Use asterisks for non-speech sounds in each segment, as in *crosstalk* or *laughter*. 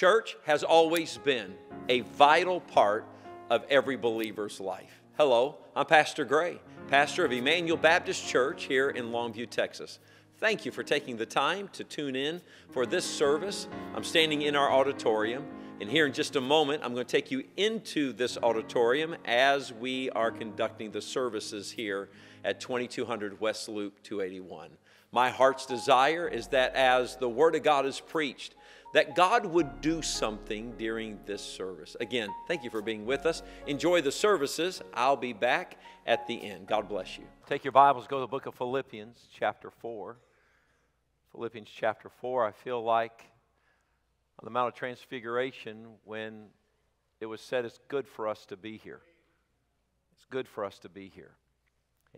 Church has always been a vital part of every believer's life. Hello, I'm Pastor Gray, pastor of Emmanuel Baptist Church here in Longview, Texas. Thank you for taking the time to tune in for this service. I'm standing in our auditorium, and here in just a moment, I'm going to take you into this auditorium as we are conducting the services here at 2200 West Loop 281. My heart's desire is that as the Word of God is preached, that God would do something during this service. Again, thank you for being with us. Enjoy the services. I'll be back at the end. God bless you. Take your Bibles, go to the book of Philippians, chapter 4. Philippians chapter 4. I feel like on the Mount of Transfiguration, when it was said it's good for us to be here. It's good for us to be here.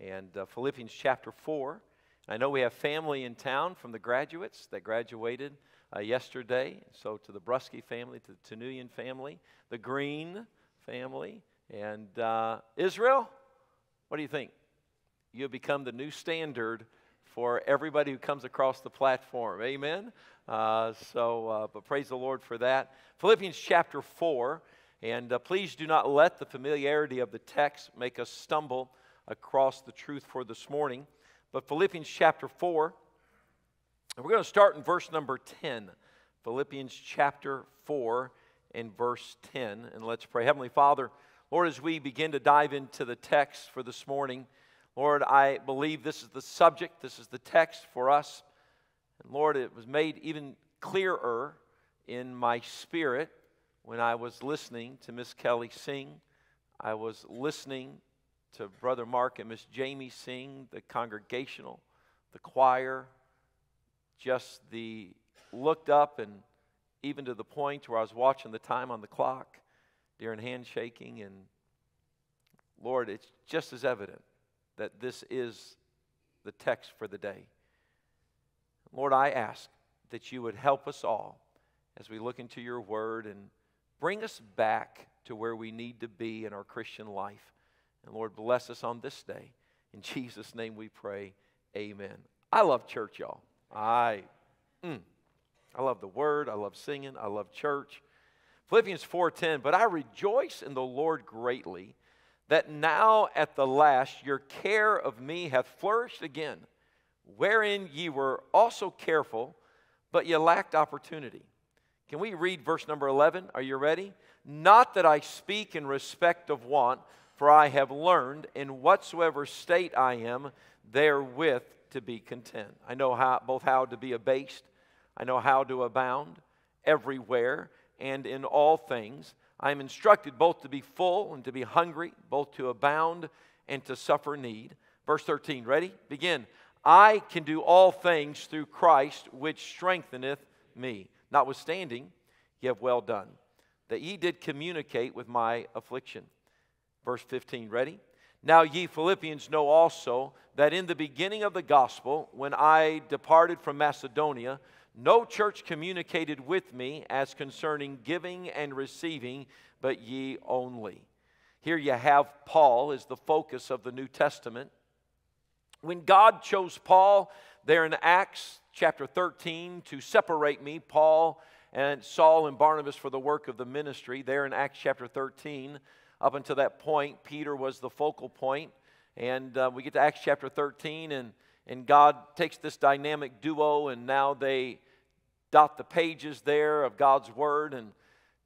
And uh, Philippians chapter 4. I know we have family in town from the graduates that graduated uh, yesterday. So to the Brusky family, to the Tenuyan family, the Green family, and uh, Israel, what do you think? You have become the new standard for everybody who comes across the platform. Amen? Uh, so, uh, but praise the Lord for that. Philippians chapter 4. And uh, please do not let the familiarity of the text make us stumble across the truth for this morning. But Philippians chapter 4, and we're going to start in verse number 10. Philippians chapter 4 and verse 10. And let's pray. Heavenly Father, Lord, as we begin to dive into the text for this morning, Lord, I believe this is the subject, this is the text for us. And Lord, it was made even clearer in my spirit when I was listening to Miss Kelly sing. I was listening to Brother Mark and Miss Jamie sing, the congregational, the choir, just the looked up and even to the point where I was watching the time on the clock during handshaking. And Lord, it's just as evident that this is the text for the day. Lord, I ask that you would help us all as we look into your word and bring us back to where we need to be in our Christian life. And Lord, bless us on this day. In Jesus' name we pray. Amen. I love church, y'all. I, mm, I love the word. I love singing. I love church. Philippians 4:10. But I rejoice in the Lord greatly that now at the last your care of me hath flourished again, wherein ye were also careful, but ye lacked opportunity. Can we read verse number 11? Are you ready? Not that I speak in respect of want, for I have learned in whatsoever state I am, therewith to be content. I know how, both how to be abased, I know how to abound everywhere and in all things. I am instructed both to be full and to be hungry, both to abound and to suffer need. Verse 13, ready? Begin. I can do all things through Christ, which strengtheneth me. Notwithstanding, ye have well done, that ye did communicate with my affliction. Verse 15, ready? Now ye Philippians know also that in the beginning of the gospel, when I departed from Macedonia, no church communicated with me as concerning giving and receiving, but ye only. Here you have Paul as the focus of the New Testament. When God chose Paul there in Acts chapter 13 to separate me, Paul and Saul and Barnabas for the work of the ministry, there in Acts chapter 13, up until that point, Peter was the focal point. And uh, we get to Acts chapter 13, and, and God takes this dynamic duo, and now they dot the pages there of God's Word. And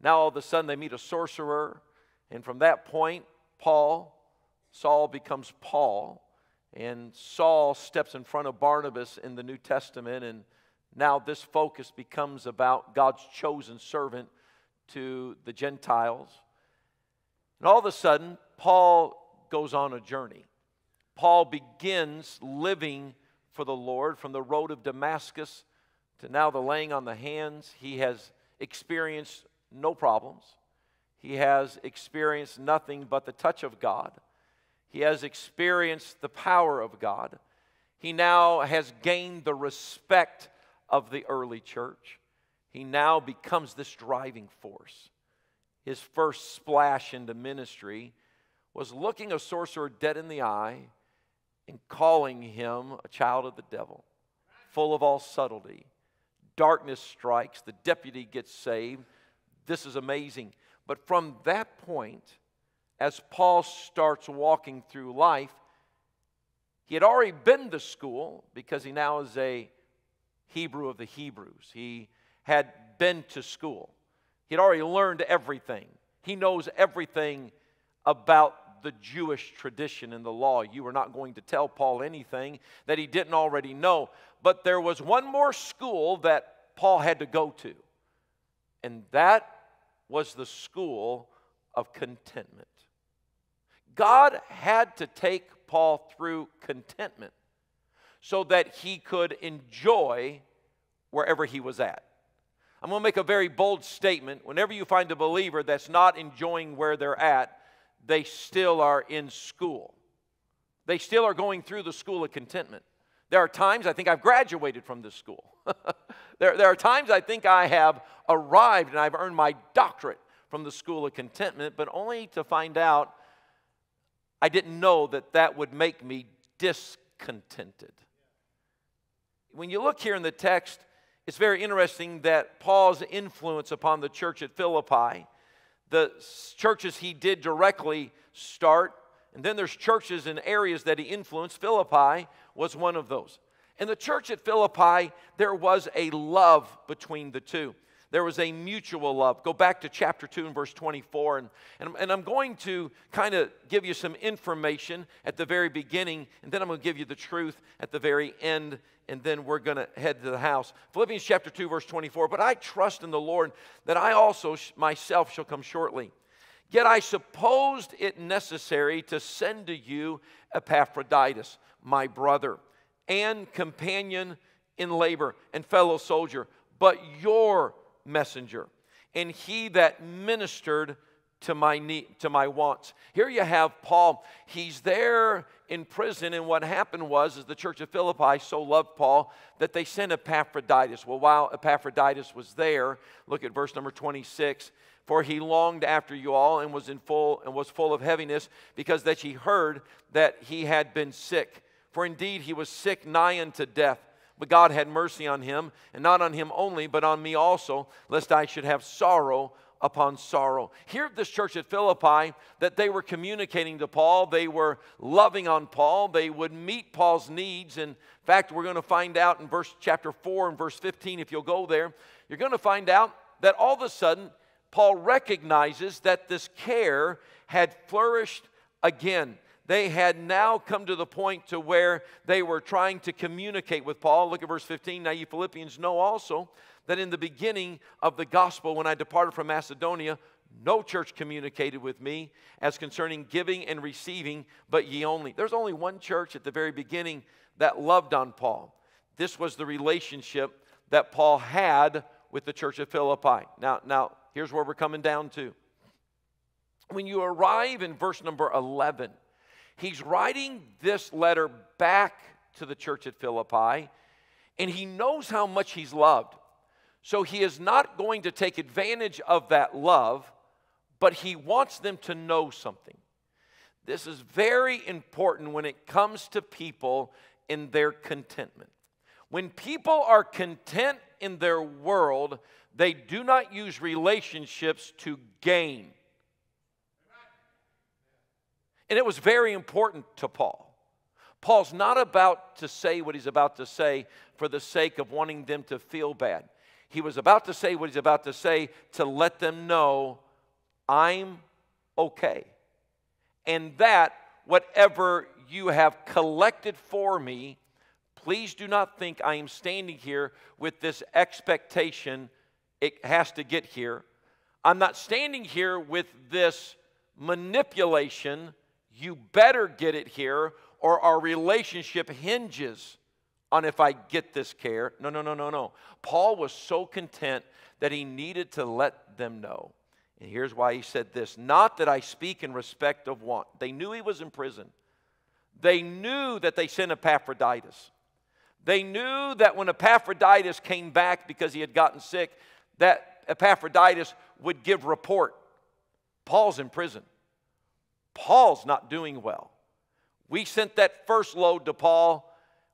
now all of a sudden they meet a sorcerer. And from that point, Paul, Saul becomes Paul. And Saul steps in front of Barnabas in the New Testament. And now this focus becomes about God's chosen servant to the Gentiles. And all of a sudden, Paul goes on a journey. Paul begins living for the Lord from the road of Damascus to now the laying on the hands. He has experienced no problems. He has experienced nothing but the touch of God. He has experienced the power of God. He now has gained the respect of the early church. He now becomes this driving force. His first splash into ministry was looking a sorcerer dead in the eye and calling him a child of the devil, full of all subtlety darkness strikes, the deputy gets saved, This is amazing. But from that point, as Paul starts walking through life, he had already been to school because he now is a Hebrew of the Hebrews. He had been to school. He had already learned everything. He knows everything about the Jewish tradition and the law. You were not going to tell Paul anything that he didn't already know. But there was one more school that Paul had to go to, and that was the school of contentment. God had to take Paul through contentment so that he could enjoy wherever he was at. I'm going to make a very bold statement. Whenever you find a believer that's not enjoying where they're at, they still are in school. They still are going through the school of contentment. There are times I think I've graduated from this school. *laughs* there, there are times I think I have arrived and I've earned my doctorate from the school of contentment, but only to find out I didn't know that that would make me discontented. When you look here in the text, it's very interesting that Paul's influence upon the church at Philippi, the churches he did directly start, and then there's churches and areas that he influenced. Philippi was one of those. In the church at Philippi, there was a love between the two. There was a mutual love. Go back to chapter 2 and verse 24. And, and, and I'm going to kind of give you some information at the very beginning, and then I'm going to give you the truth at the very end, and then we're going to head to the house. Philippians chapter 2, verse 24. But I trust in the Lord that I also myself shall come shortly. Yet I supposed it necessary to send to you Epaphroditus, my brother, and companion in labor and fellow soldier, but your messenger, and he that ministered to my need, to my wants. Here you have Paul. He's there in prison, and what happened was, is the church of Philippi so loved Paul that they sent Epaphroditus. Well, while Epaphroditus was there, look at verse number 26. For he longed after you all and was in full and was full of heaviness, because that he heard that he had been sick. For indeed he was sick nigh unto death. But God had mercy on him, and not on him only, but on me also, lest I should have sorrow upon sorrow. Here at this church at Philippi, that they were communicating to Paul, they were loving on Paul, they would meet Paul's needs. In fact, we're going to find out in verse chapter 4 and verse 15, if you'll go there, you're going to find out that all of a sudden, Paul recognizes that this care had flourished again they had now come to the point to where they were trying to communicate with Paul. Look at verse 15. Now you Philippians know also that in the beginning of the gospel, when I departed from Macedonia, no church communicated with me as concerning giving and receiving, but ye only. There's only one church at the very beginning that loved on Paul. This was the relationship that Paul had with the church of Philippi. Now, now here's where we're coming down to. When you arrive in verse number 11, He's writing this letter back to the church at Philippi, and he knows how much he's loved. So he is not going to take advantage of that love, but he wants them to know something. This is very important when it comes to people in their contentment. When people are content in their world, they do not use relationships to gain. And it was very important to Paul. Paul's not about to say what he's about to say for the sake of wanting them to feel bad. He was about to say what he's about to say to let them know I'm okay. And that whatever you have collected for me, please do not think I am standing here with this expectation it has to get here. I'm not standing here with this manipulation you better get it here, or our relationship hinges on if I get this care. No, no, no, no, no. Paul was so content that he needed to let them know. And here's why he said this Not that I speak in respect of want. They knew he was in prison, they knew that they sent Epaphroditus. They knew that when Epaphroditus came back because he had gotten sick, that Epaphroditus would give report. Paul's in prison. Paul's not doing well. We sent that first load to Paul.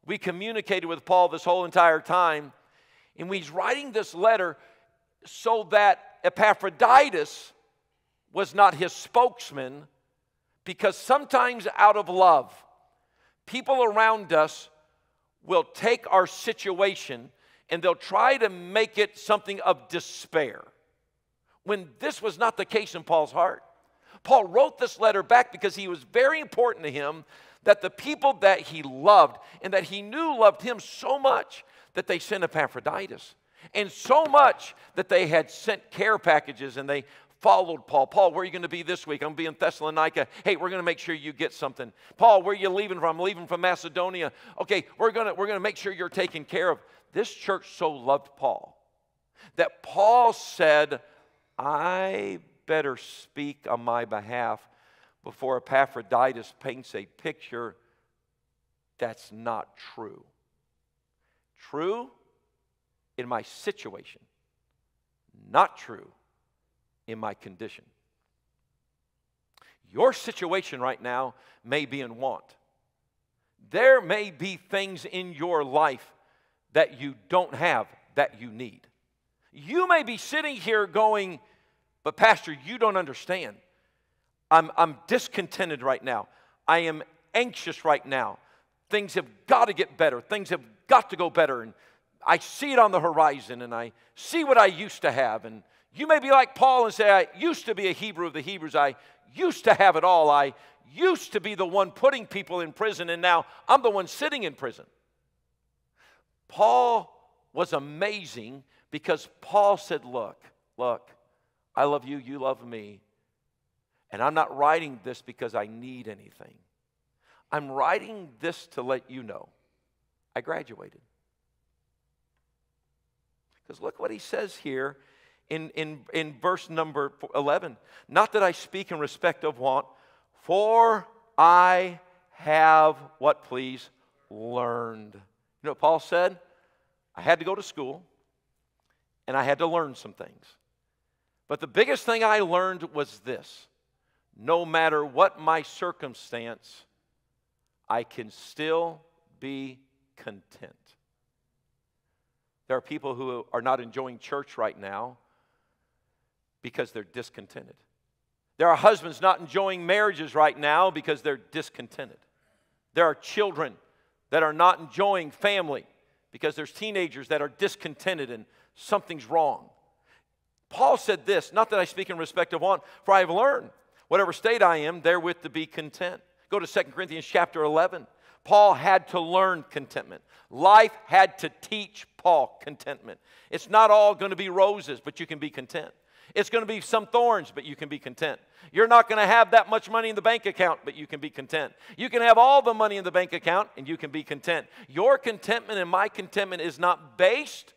We communicated with Paul this whole entire time. And he's writing this letter so that Epaphroditus was not his spokesman because sometimes out of love, people around us will take our situation and they'll try to make it something of despair when this was not the case in Paul's heart. Paul wrote this letter back because he was very important to him that the people that he loved and that he knew loved him so much that they sent Epaphroditus. And so much that they had sent care packages and they followed Paul. Paul, where are you going to be this week? I'm going to be in Thessalonica. Hey, we're going to make sure you get something. Paul, where are you leaving from? I'm leaving from Macedonia. Okay, we're going to, we're going to make sure you're taken care of. This church so loved Paul that Paul said, I better speak on my behalf before Epaphroditus paints a picture that's not true. True in my situation, not true in my condition. Your situation right now may be in want. There may be things in your life that you don't have that you need. You may be sitting here going, but Pastor, you don't understand. I'm, I'm discontented right now. I am anxious right now. Things have got to get better. Things have got to go better. And I see it on the horizon and I see what I used to have. And you may be like Paul and say, I used to be a Hebrew of the Hebrews. I used to have it all. I used to be the one putting people in prison, and now I'm the one sitting in prison. Paul was amazing because Paul said, Look, look, I love you, you love me. And I'm not writing this because I need anything. I'm writing this to let you know I graduated. Because look what he says here in, in, in verse number 11. Not that I speak in respect of want, for I have what, please? Learned. You know what Paul said? I had to go to school and I had to learn some things. But the biggest thing I learned was this no matter what my circumstance, I can still be content. There are people who are not enjoying church right now because they're discontented. There are husbands not enjoying marriages right now because they're discontented. There are children that are not enjoying family because there's teenagers that are discontented and something's wrong. Paul said this, not that I speak in respect of want, for I have learned whatever state I am, therewith to be content. Go to 2 Corinthians chapter 11. Paul had to learn contentment. Life had to teach Paul contentment. It's not all going to be roses, but you can be content. It's going to be some thorns, but you can be content. You're not going to have that much money in the bank account, but you can be content. You can have all the money in the bank account, and you can be content. Your contentment and my contentment is not based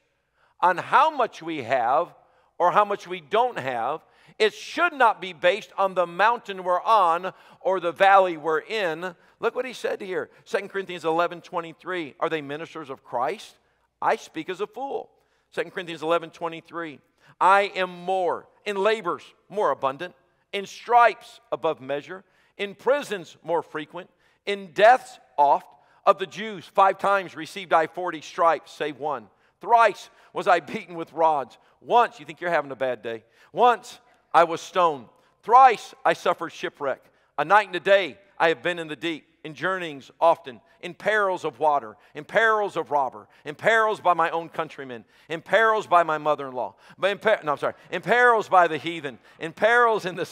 on how much we have or how much we don't have. It should not be based on the mountain we're on or the valley we're in. Look what he said here 2 Corinthians 11 23. Are they ministers of Christ? I speak as a fool. 2 Corinthians 11 23. I am more, in labors more abundant, in stripes above measure, in prisons more frequent, in deaths oft. Of the Jews, five times received I 40 stripes, save one. Thrice was I beaten with rods. Once, you think you're having a bad day. Once I was stoned. Thrice I suffered shipwreck. A night and a day I have been in the deep in journeyings often, in perils of water, in perils of robber, in perils by my own countrymen, in perils by my mother-in-law, but in per- no, I'm sorry, in perils by the heathen, in perils in the,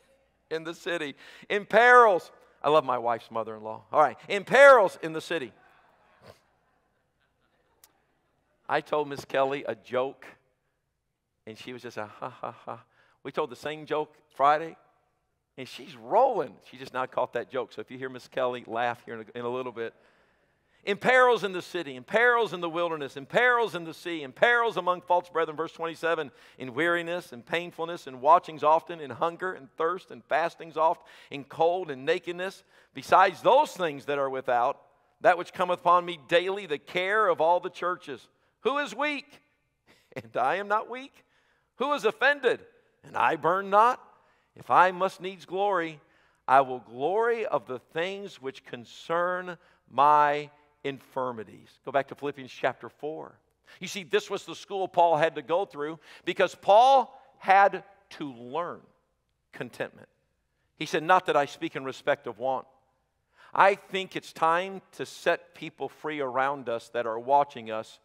*laughs* in the city, in perils. I love my wife's mother-in-law. All right, in perils in the city. I told Miss Kelly a joke, and she was just a ha ha ha. We told the same joke Friday, and she's rolling. She just now caught that joke. So if you hear Miss Kelly laugh here in a, in a little bit, in perils in the city, in perils in the wilderness, in perils in the sea, in perils among false brethren, verse 27, in weariness and painfulness, in watchings often, in hunger and thirst, and fastings oft, in cold and nakedness, besides those things that are without, that which cometh upon me daily, the care of all the churches. Who is weak? *laughs* And I am not weak. Who is offended? And I burn not. If I must needs glory, I will glory of the things which concern my infirmities. Go back to Philippians chapter 4. You see, this was the school Paul had to go through because Paul had to learn contentment. He said, Not that I speak in respect of want. I think it's time to set people free around us that are watching us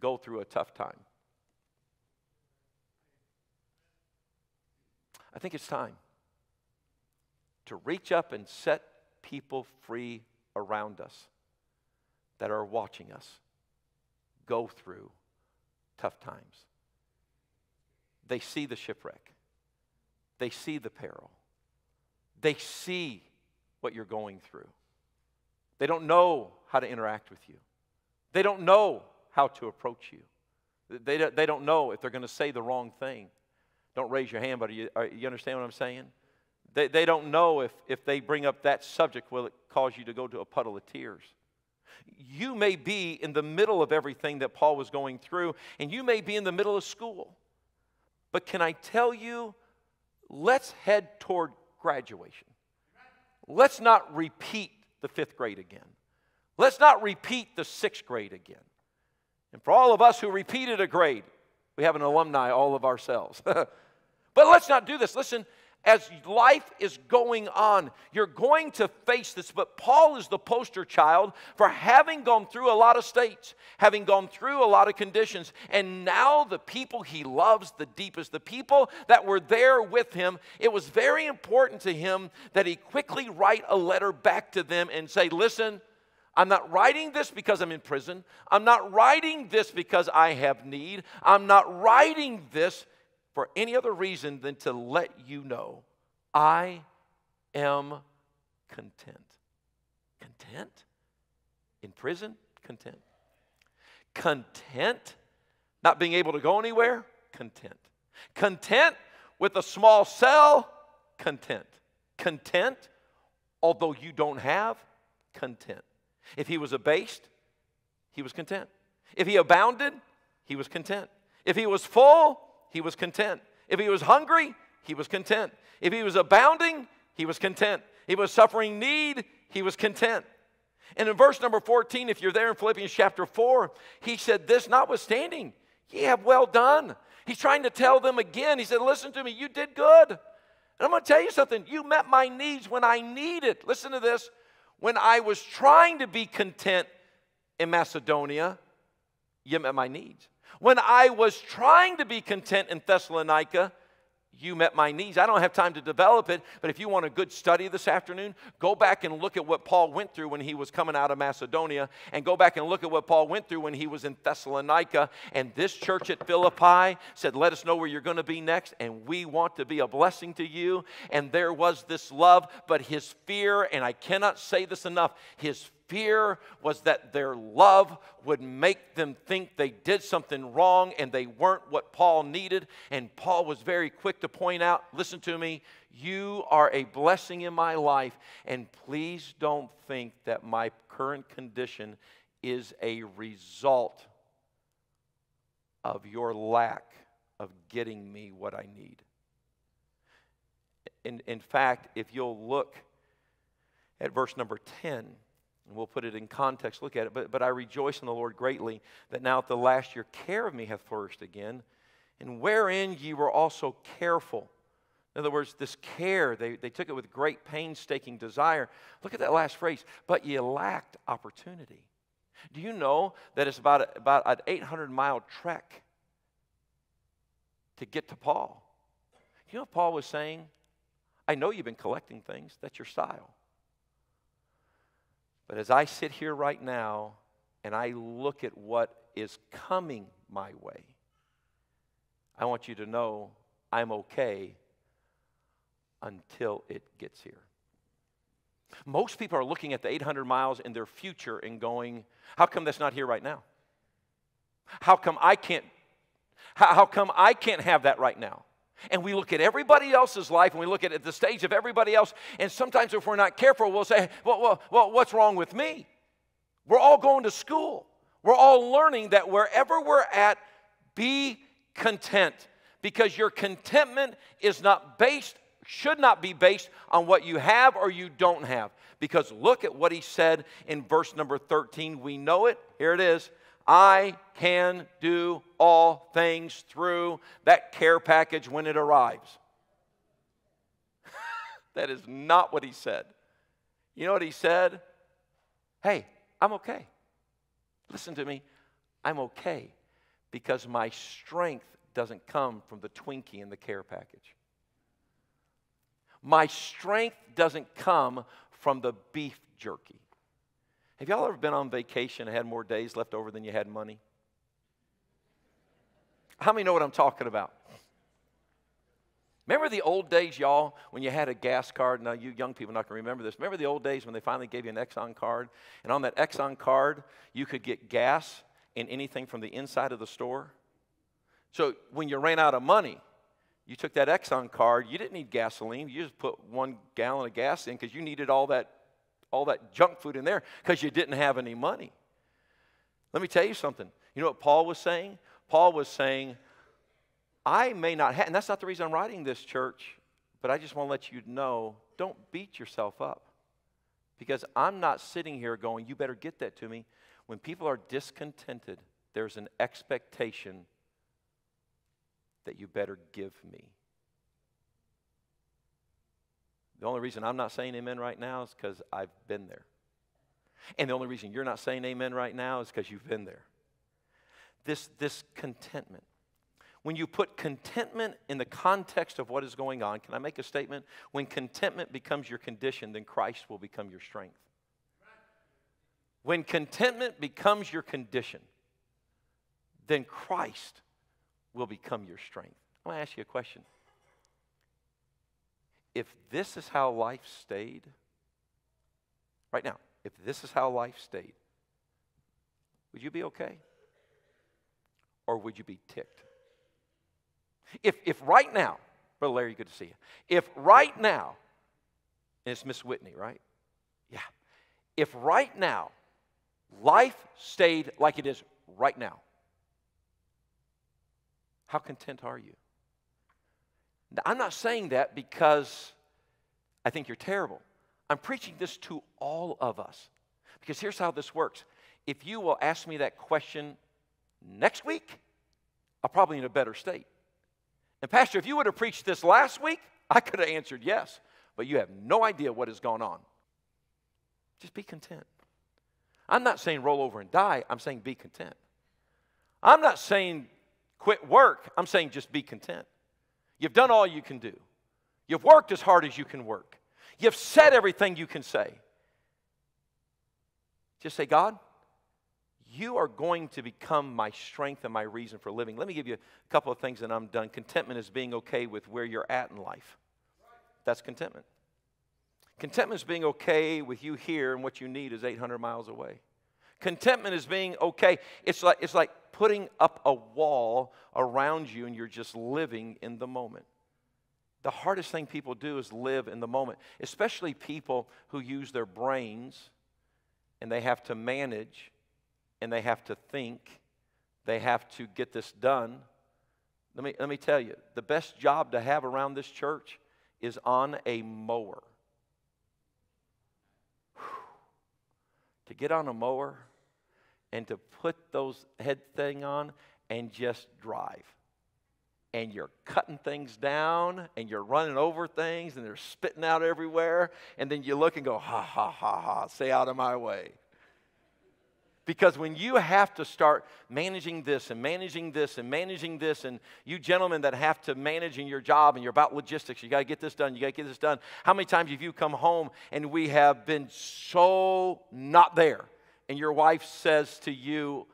go through a tough time. I think it's time to reach up and set people free around us that are watching us go through tough times. They see the shipwreck, they see the peril, they see what you're going through. They don't know how to interact with you, they don't know how to approach you. They, they don't know if they're going to say the wrong thing. Don't raise your hand, but you, are, you understand what I'm saying? They, they don't know if, if they bring up that subject, will it cause you to go to a puddle of tears? You may be in the middle of everything that Paul was going through, and you may be in the middle of school. But can I tell you, let's head toward graduation. Let's not repeat the fifth grade again. Let's not repeat the sixth grade again. And for all of us who repeated a grade, we have an alumni all of ourselves. *laughs* but let's not do this. Listen, as life is going on, you're going to face this. But Paul is the poster child for having gone through a lot of states, having gone through a lot of conditions. And now, the people he loves the deepest, the people that were there with him, it was very important to him that he quickly write a letter back to them and say, Listen, I'm not writing this because I'm in prison. I'm not writing this because I have need. I'm not writing this for any other reason than to let you know I am content. Content? In prison? Content. Content? Not being able to go anywhere? Content. Content with a small cell? Content. Content, although you don't have? Content. If he was abased, he was content. If he abounded, he was content. If he was full, he was content. If he was hungry, he was content. If he was abounding, he was content. If he was suffering need, he was content. And in verse number 14, if you're there in Philippians chapter 4, he said, This notwithstanding, ye have well done. He's trying to tell them again. He said, Listen to me, you did good. And I'm going to tell you something. You met my needs when I needed. Listen to this. When I was trying to be content in Macedonia, you met my needs. When I was trying to be content in Thessalonica, you met my needs. I don't have time to develop it, but if you want a good study this afternoon, go back and look at what Paul went through when he was coming out of Macedonia, and go back and look at what Paul went through when he was in Thessalonica. And this church at Philippi said, Let us know where you're going to be next, and we want to be a blessing to you. And there was this love, but his fear, and I cannot say this enough, his fear was that their love would make them think they did something wrong and they weren't what Paul needed. And Paul was very quick to point out listen to me, you are a blessing in my life, and please don't think that my current condition is a result of your lack of getting me what I need. In, in fact, if you'll look at verse number 10, and we'll put it in context, look at it. But, but I rejoice in the Lord greatly that now at the last year care of me hath flourished again, and wherein ye were also careful. In other words, this care, they, they took it with great painstaking desire. Look at that last phrase, but ye lacked opportunity. Do you know that it's about, about an 800 mile trek to get to Paul? You know what Paul was saying? I know you've been collecting things, that's your style. But as I sit here right now and I look at what is coming my way, I want you to know I'm okay until it gets here. Most people are looking at the 800 miles in their future and going, How come that's not here right now? How come I can't? How, how come I can't have that right now? And we look at everybody else's life and we look at the stage of everybody else. And sometimes, if we're not careful, we'll say, well, well, well, what's wrong with me? We're all going to school. We're all learning that wherever we're at, be content. Because your contentment is not based, should not be based on what you have or you don't have. Because look at what he said in verse number 13. We know it. Here it is. I can do all things through that care package when it arrives. *laughs* that is not what he said. You know what he said? Hey, I'm okay. Listen to me. I'm okay because my strength doesn't come from the Twinkie in the care package. My strength doesn't come from the beef jerky. Have y'all ever been on vacation and had more days left over than you had money? How many know what I'm talking about? Remember the old days, y'all, when you had a gas card? Now, you young people not going to remember this. Remember the old days when they finally gave you an Exxon card? And on that Exxon card, you could get gas and anything from the inside of the store? So when you ran out of money, you took that Exxon card, you didn't need gasoline. You just put one gallon of gas in because you needed all that, all that junk food in there because you didn't have any money. Let me tell you something. You know what Paul was saying? Paul was saying, I may not have, and that's not the reason I'm writing this, church, but I just want to let you know don't beat yourself up. Because I'm not sitting here going, you better get that to me. When people are discontented, there's an expectation that you better give me. The only reason I'm not saying amen right now is because I've been there. And the only reason you're not saying amen right now is because you've been there. This, this contentment. When you put contentment in the context of what is going on, can I make a statement? When contentment becomes your condition, then Christ will become your strength. When contentment becomes your condition, then Christ will become your strength. I'm going to ask you a question. If this is how life stayed, right now, if this is how life stayed, would you be okay? Or would you be ticked? If, if right now, Brother Larry, good to see you. If right now, and it's Miss Whitney, right? Yeah. If right now, life stayed like it is right now, how content are you? I'm not saying that because I think you're terrible. I'm preaching this to all of us. Because here's how this works. If you will ask me that question next week, I'll probably in a better state. And, Pastor, if you would have preached this last week, I could have answered yes. But you have no idea what has gone on. Just be content. I'm not saying roll over and die, I'm saying be content. I'm not saying quit work. I'm saying just be content. You've done all you can do. You've worked as hard as you can work. You've said everything you can say. Just say, God, you are going to become my strength and my reason for living. Let me give you a couple of things and I'm done. Contentment is being okay with where you're at in life. That's contentment. Contentment is being okay with you here and what you need is 800 miles away. Contentment is being okay. It's like, it's like putting up a wall around you and you're just living in the moment. The hardest thing people do is live in the moment, especially people who use their brains and they have to manage and they have to think, they have to get this done. Let me, let me tell you the best job to have around this church is on a mower. Whew. To get on a mower, and to put those head thing on and just drive. And you're cutting things down and you're running over things and they're spitting out everywhere. And then you look and go, ha, ha, ha, ha, stay out of my way. Because when you have to start managing this and managing this and managing this, and you gentlemen that have to manage in your job and you're about logistics, you got to get this done, you got to get this done. How many times have you come home and we have been so not there? And your wife says to you,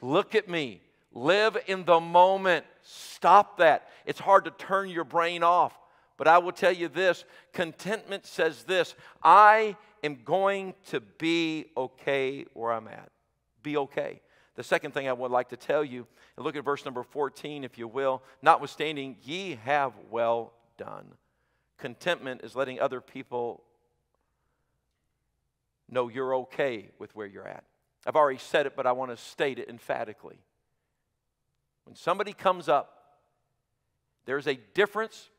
Look at me, live in the moment, stop that. It's hard to turn your brain off. But I will tell you this contentment says this I am going to be okay where I'm at. Be okay. The second thing I would like to tell you, and look at verse number 14, if you will. Notwithstanding, ye have well done. Contentment is letting other people know you're okay with where you're at. I've already said it, but I want to state it emphatically. When somebody comes up, there's a difference.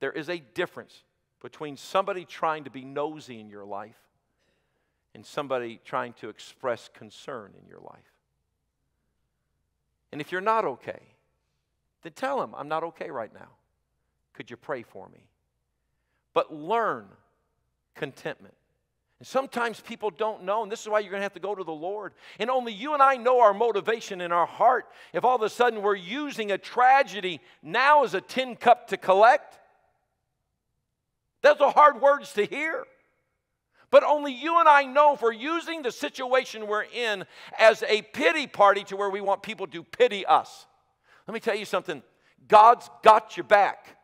There is a difference between somebody trying to be nosy in your life and somebody trying to express concern in your life. And if you're not okay, then tell him, I'm not okay right now. Could you pray for me? But learn contentment. And sometimes people don't know, and this is why you're going to have to go to the Lord. And only you and I know our motivation in our heart. If all of a sudden we're using a tragedy now as a tin cup to collect, those are hard words to hear. But only you and I know if we're using the situation we're in as a pity party to where we want people to pity us. Let me tell you something God's got your back.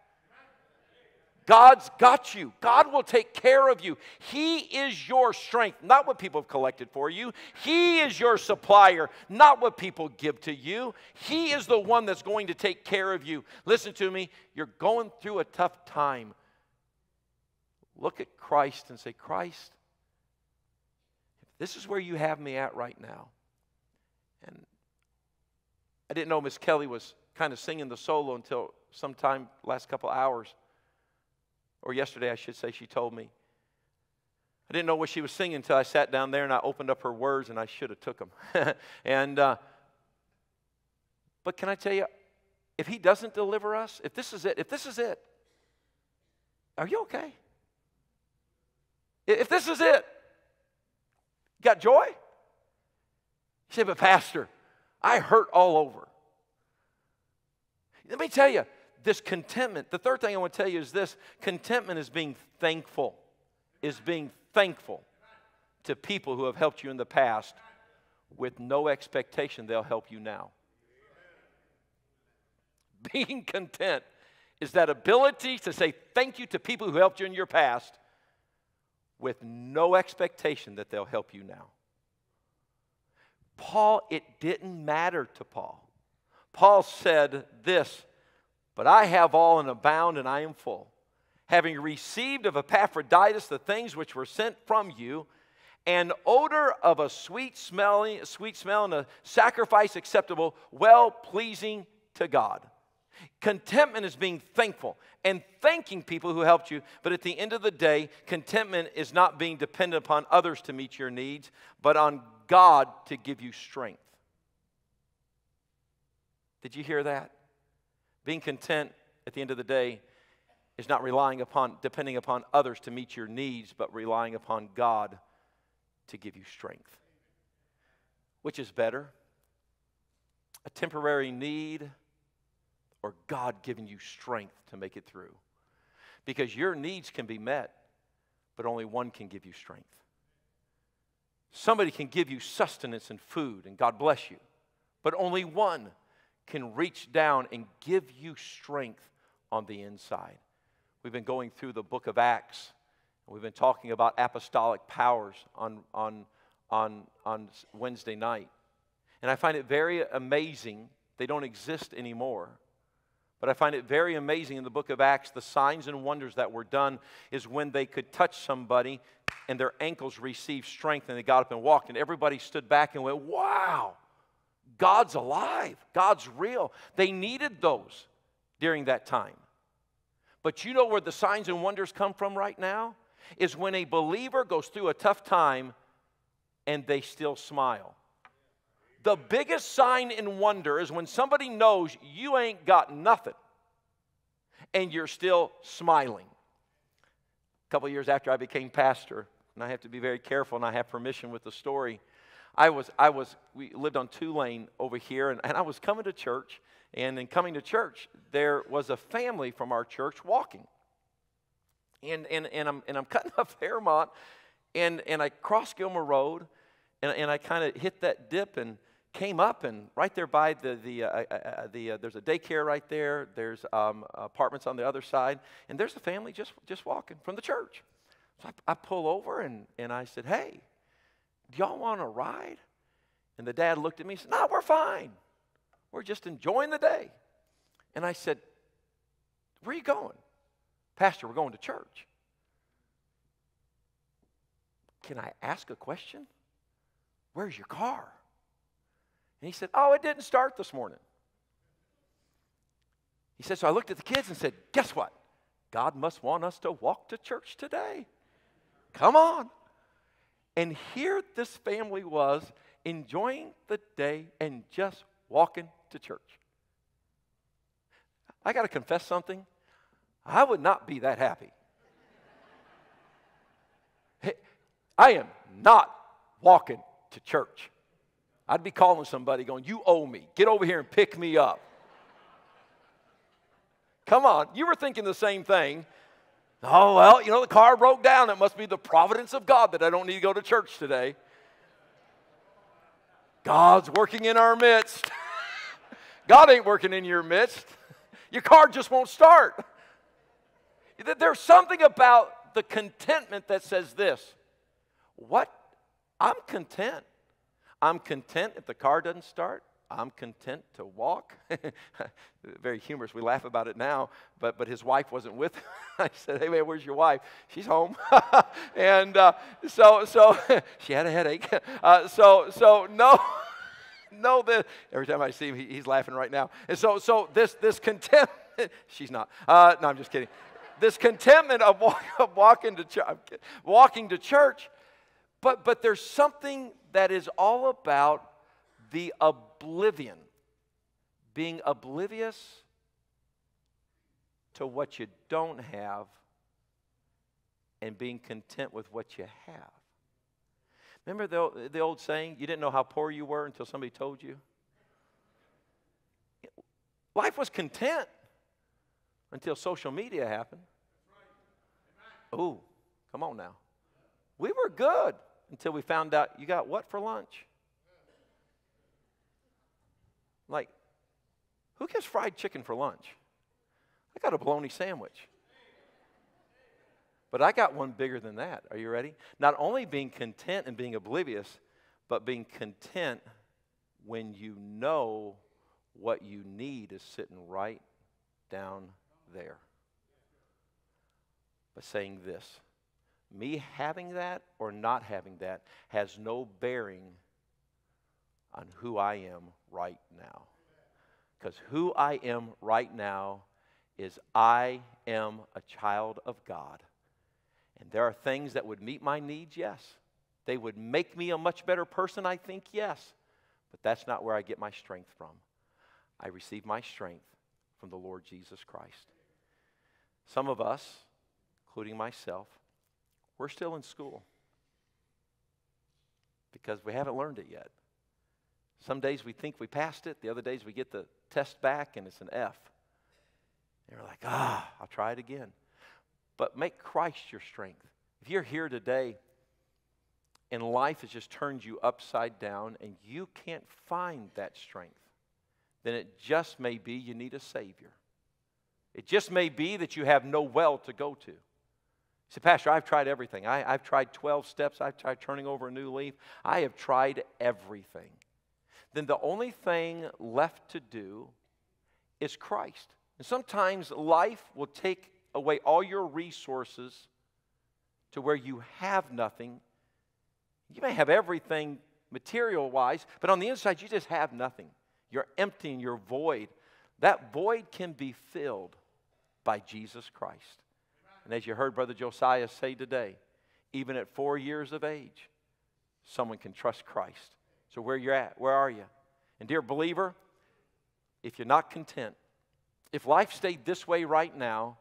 God's got you. God will take care of you. He is your strength, not what people have collected for you. He is your supplier, not what people give to you. He is the one that's going to take care of you. Listen to me, you're going through a tough time. Look at Christ and say, Christ, this is where you have me at right now. And I didn't know Miss Kelly was kind of singing the solo until sometime last couple hours or yesterday, I should say, she told me. I didn't know what she was singing until I sat down there and I opened up her words and I should have took them. *laughs* and uh, but can I tell you, if he doesn't deliver us, if this is it, if this is it, are you okay? If this is it, got joy? You say, but Pastor, I hurt all over. Let me tell you, this contentment, the third thing I want to tell you is this contentment is being thankful, is being thankful to people who have helped you in the past with no expectation they'll help you now. *laughs* Being content is that ability to say thank you to people who helped you in your past with no expectation that they'll help you now. Paul, it didn't matter to Paul. Paul said this but I have all and abound, and I am full. Having received of Epaphroditus the things which were sent from you, an odor of a sweet smelling, a sweet smell and a sacrifice acceptable, well pleasing to God. Contentment is being thankful and thanking people who helped you, but at the end of the day, contentment is not being dependent upon others to meet your needs, but on God to give you strength. Did you hear that? Being content at the end of the day is not relying upon, depending upon others to meet your needs, but relying upon God to give you strength. Which is better? A temporary need or God giving you strength to make it through? Because your needs can be met, but only one can give you strength. Somebody can give you sustenance and food, and God bless you, but only one can reach down and give you strength on the inside. We've been going through the book of Acts. and We've been talking about apostolic powers on, on, on, on Wednesday night. And I find it very amazing. They don't exist anymore. But I find it very amazing in the book of Acts, the signs and wonders that were done is when they could touch somebody and their ankles received strength and they got up and walked. And everybody stood back and went, Wow, God's alive, God's real. They needed those during that time. But you know where the signs and wonders come from right now? Is when a believer goes through a tough time and they still smile. The biggest sign and wonder is when somebody knows you ain't got nothing and you're still smiling. A couple years after I became pastor, and I have to be very careful and I have permission with the story. I was, I was, we lived on Tulane over here, and, and I was coming to church, and in coming to church, there was a family from our church walking. And, and, and, I'm, and I'm *laughs* cutting up Fairmont, and, and I crossed Gilmer Road, and, and I kind of hit that dip and came up, and right there by the, the, uh, uh, uh, the uh, there's a daycare right there, there's um, apartments on the other side, and there's a family just, just walking from the church. So I, I pull over, and, and I said, hey, do y'all want to ride? And the dad looked at me and said, No, we're fine. We're just enjoying the day. And I said, Where are you going? Pastor, we're going to church. Can I ask a question? Where's your car? And he said, Oh, it didn't start this morning. He said, So I looked at the kids and said, Guess what? God must want us to walk to church today. Come on. And here this family was enjoying the day and just walking to church. I got to confess something. I would not be that happy. I am not walking to church. I'd be calling somebody going, You owe me. Get over here and pick me up. Come on, you were thinking the same thing. Oh, well, you know, the car broke down. It must be the providence of God that I don't need to go to church today. God's working in our midst. *laughs* God ain't working in your midst. *laughs* Your car just won't start. There's something about the contentment that says this What? I'm content. I'm content if the car doesn't start. I'm content to walk. *laughs* Very humorous. We laugh about it now, but, but his wife wasn't with him. *laughs* I said, Hey, man, where's your wife? She's home. *laughs* and uh, so, so she had a headache. Uh, so, so no. no, that every time I see him, he, he's laughing right now. And so, so this, this contentment, she's not. Uh, no, I'm just kidding. This contentment of, walk, of walking, to ch- walking to church, but, but there's something that is all about the oblivion, being oblivious to what you don't have and being content with what you have. Remember the, the old saying, you didn't know how poor you were until somebody told you? Life was content until social media happened. Oh, come on now. We were good until we found out you got what for lunch? Like, who gets fried chicken for lunch? I got a bologna sandwich. But I got one bigger than that. Are you ready? Not only being content and being oblivious, but being content when you know what you need is sitting right down there. But saying this me having that or not having that has no bearing on who I am right now. Because who I am right now is I am a child of God. And there are things that would meet my needs, yes. They would make me a much better person, I think, yes. But that's not where I get my strength from. I receive my strength from the Lord Jesus Christ. Some of us, including myself, we're still in school because we haven't learned it yet. Some days we think we passed it, the other days we get the test back and it's an F. And we're like, ah, I'll try it again. But make Christ your strength. If you're here today and life has just turned you upside down and you can't find that strength, then it just may be you need a Savior. It just may be that you have no well to go to. Say, Pastor, I've tried everything. I, have tried 12 steps. I've tried turning over a new leaf. I have tried everything. Then the only thing left to do is Christ. And sometimes life will take away all your resources to where you have nothing. You may have everything material wise, but on the inside, you just have nothing. You're empty and you're void. That void can be filled by Jesus Christ. And as you heard Brother Josiah say today, even at four years of age, someone can trust Christ. So, where you're at, where are you? And, dear believer, if you're not content, if life stayed this way right now,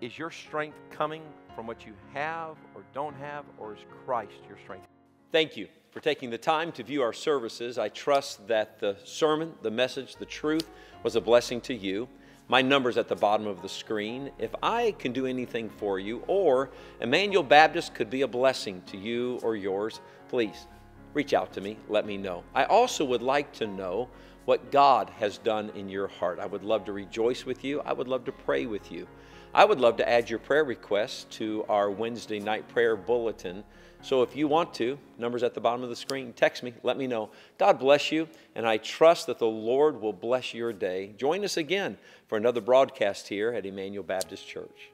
is your strength coming from what you have or don't have, or is Christ your strength? Thank you for taking the time to view our services. I trust that the sermon, the message, the truth was a blessing to you. My number's at the bottom of the screen. If I can do anything for you, or Emmanuel Baptist could be a blessing to you or yours, please reach out to me. Let me know. I also would like to know what God has done in your heart. I would love to rejoice with you. I would love to pray with you. I would love to add your prayer requests to our Wednesday night prayer bulletin. So if you want to, numbers at the bottom of the screen, text me, let me know. God bless you, and I trust that the Lord will bless your day. Join us again for another broadcast here at Emmanuel Baptist Church.